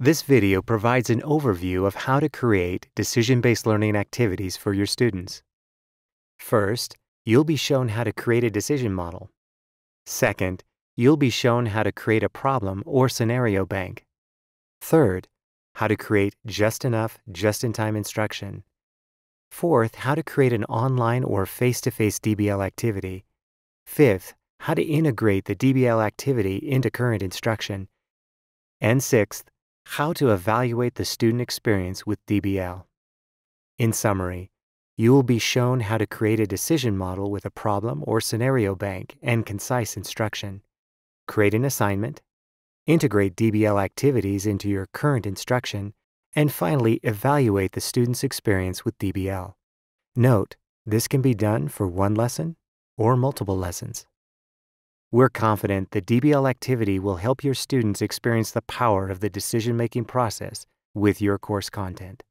This video provides an overview of how to create decision-based learning activities for your students. First, you'll be shown how to create a decision model. Second, you'll be shown how to create a problem or scenario bank. Third, how to create just enough, just-in-time instruction. Fourth, how to create an online or face-to-face DBL activity. Fifth, how to integrate the DBL activity into current instruction. And sixth, how to evaluate the student experience with DBL. In summary, you will be shown how to create a decision model with a problem or scenario bank and concise instruction, create an assignment, integrate DBL activities into your current instruction, and finally evaluate the student's experience with DBL. Note, this can be done for one lesson or multiple lessons. We're confident the DBL activity will help your students experience the power of the decision-making process with your course content.